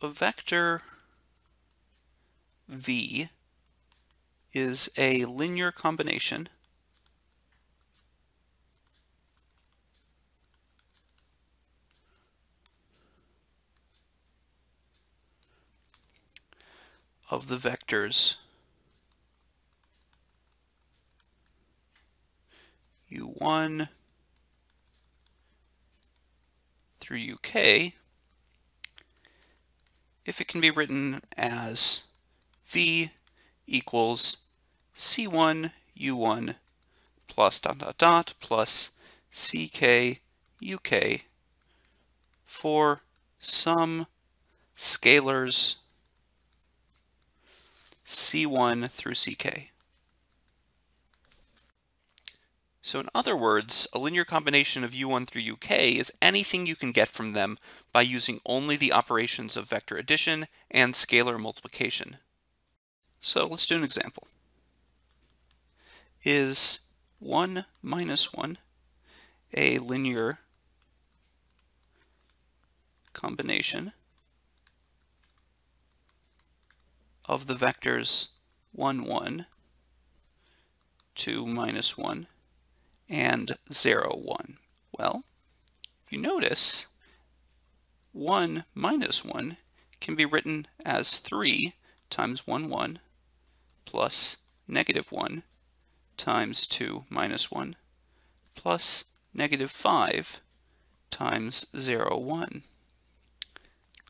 a vector v is a linear combination of the vectors u1 through uk if it can be written as v equals c1 u1 plus dot dot dot plus ck uk for some scalars C1 through CK. So in other words, a linear combination of U1 through UK is anything you can get from them by using only the operations of vector addition and scalar multiplication. So let's do an example. Is 1 minus 1 a linear combination of the vectors 1, 1, 2, minus 1, and 0, 1? Well, if you notice, 1 minus 1 can be written as 3 times 1, 1 plus negative 1 times 2 minus 1 plus negative 5 times 0, 1.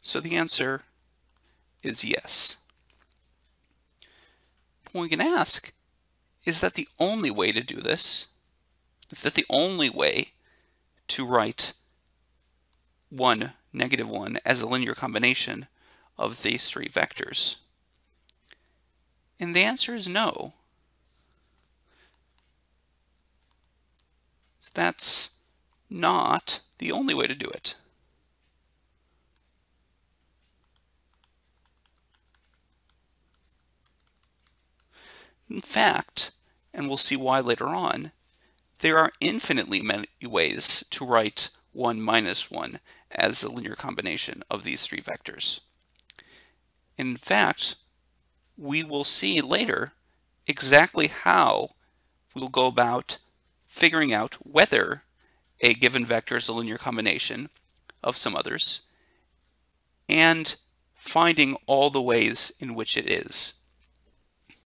So the answer is yes we can ask, is that the only way to do this? Is that the only way to write 1, negative 1 as a linear combination of these three vectors? And the answer is no. So that's not the only way to do it. In fact, and we'll see why later on, there are infinitely many ways to write 1 minus 1 as a linear combination of these three vectors. In fact, we will see later exactly how we'll go about figuring out whether a given vector is a linear combination of some others and finding all the ways in which it is.